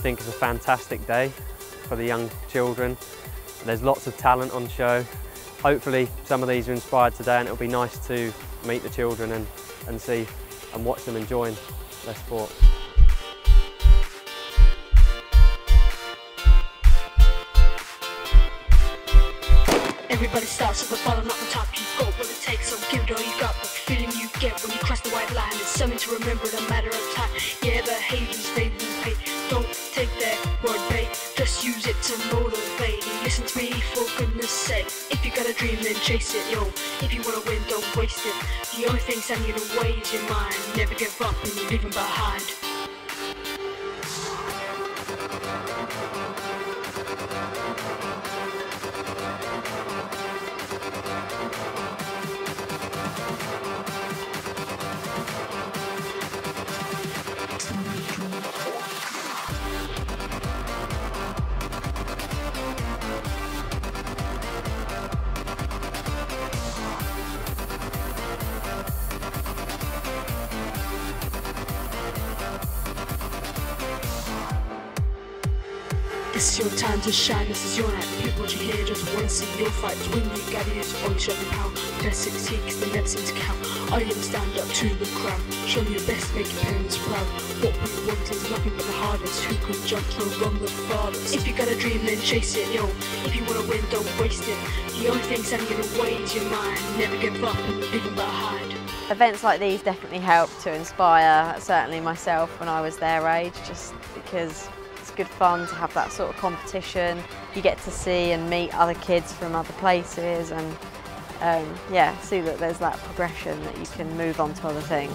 think it's a fantastic day for the young children. There's lots of talent on show. Hopefully some of these are inspired today and it'll be nice to meet the children and, and see and watch them enjoying their sport. Everybody starts at the bottom, not the top. You got what it takes, so give it all you got. The feeling you get when you cross the white line is something to remember in a matter of time. Yeah, the haters, Listen to me for goodness sake. If you got a dream, then chase it, yo. If you wanna win, don't waste it. The only thing standing in the way is your mind. Never give up and you're leaving behind. This is your time to shine, this is your night. People what you hear just wanna see your fights. Got it, it's only showing power. Best 16, cause they never seem to count. You gonna stand up to the crowd? Show me your best, make your parents proud. What we want is nothing but the hardest. Who can jump to run the farthest? If you got a dream, then chase it, yo. If you wanna win, don't waste it. The only thing standing in the way is your mind. Never give up and leave 'em behind. Events like these definitely help to inspire certainly myself when I was their age just because good fun to have that sort of competition. You get to see and meet other kids from other places and um, yeah, see that there's that progression that you can move on to other things.